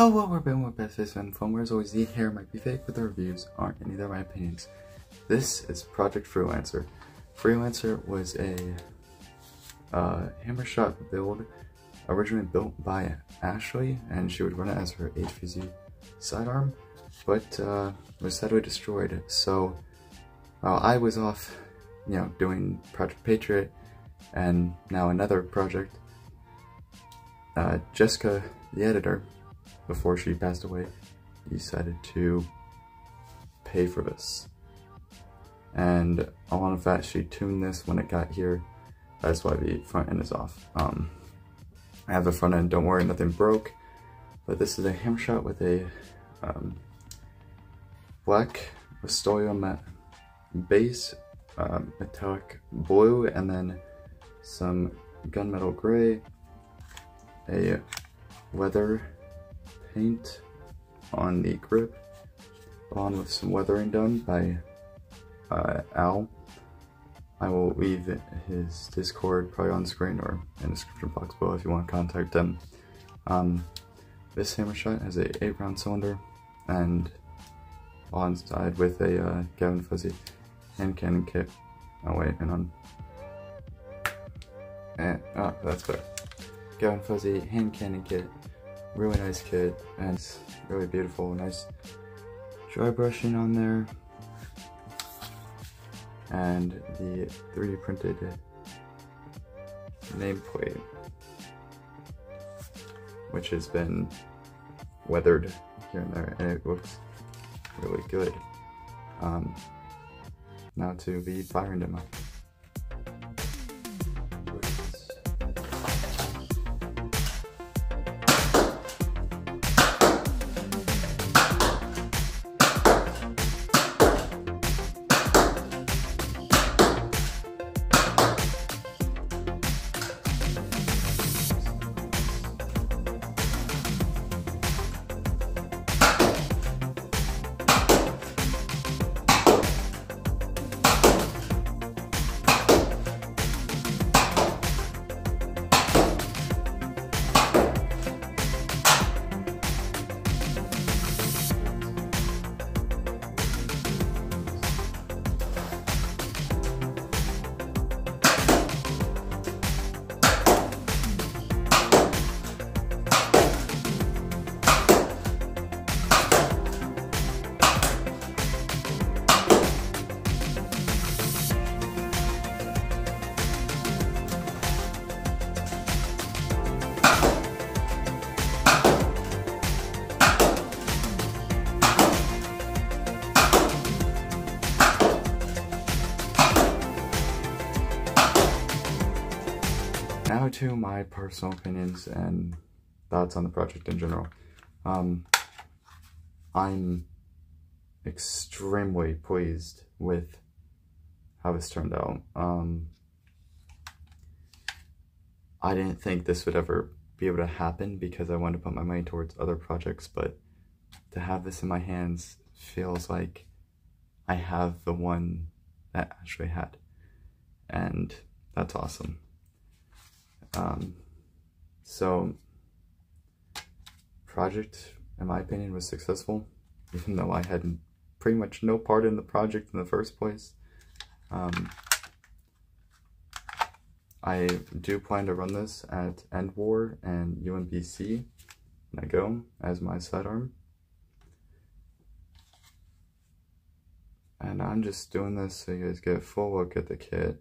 Hello, we're Ben with Best Face and Fun. Whereas always, the hair might be fake, but the reviews aren't, and neither are my opinions. This is Project Freelancer. Freelancer was a uh, Hammershot build originally built by Ashley, and she would run it as her HVZ sidearm, but uh, was sadly destroyed. So while I was off, you know, doing Project Patriot and now another project, uh, Jessica, the editor, before she passed away, decided to pay for this. And the fact she tuned this when it got here, that's why the front end is off. Um, I have the front end, don't worry, nothing broke. But this is a Hammershot with a um, black Rust-Oleum base, uh, metallic blue, and then some gunmetal gray, a leather paint on the grip, along with some weathering done by uh, Al. I will leave his Discord probably on screen or in the description box below if you want to contact him. Um, this Hammershot has a 8 round cylinder and on side with a uh, Gavin Fuzzy hand cannon kit. Oh wait, and on. And, oh, that's better. Gavin Fuzzy hand cannon kit. Really nice kit and it's really beautiful. Nice dry brushing on there and the 3D printed nameplate, which has been weathered here and there, and it looks really good. Um, now to the firing demo. Now to my personal opinions and thoughts on the project in general. Um, I'm extremely pleased with how this turned out. Um, I didn't think this would ever be able to happen because I wanted to put my money towards other projects, but to have this in my hands feels like I have the one that Ashley had. And that's awesome. Um, so, project, in my opinion, was successful, even though I had pretty much no part in the project in the first place. Um, I do plan to run this at End War and UMBC and I go as my sidearm. And I'm just doing this so you guys get a full look at the kit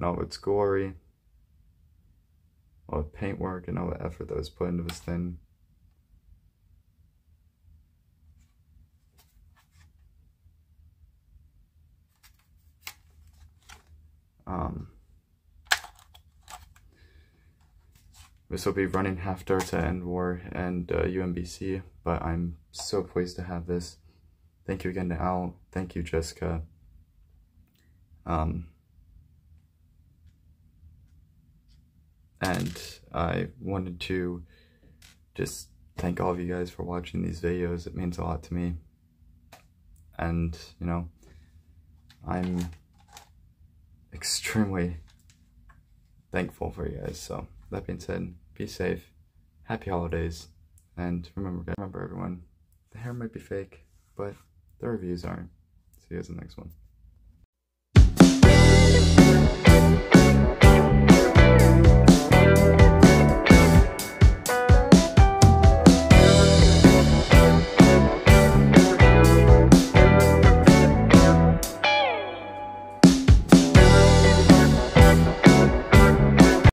and all its glory, all the paintwork and all the effort that was put into this thing. Um, this will be running half darts to End War and uh, UMBC, but I'm so pleased to have this. Thank you again to Al. Thank you, Jessica. Um, and I wanted to just thank all of you guys for watching these videos. It means a lot to me. And, you know, I'm extremely thankful for you guys. So, that being said, be safe, happy holidays. And remember, remember everyone, the hair might be fake, but the reviews aren't. See you guys in the next one.